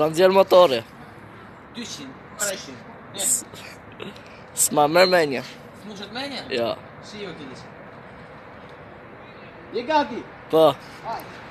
Sa nxjerë motori? 200, 300 S'ma mërë me një Së qëtë jo. Si jo këtë disë Je gati? Po Ajë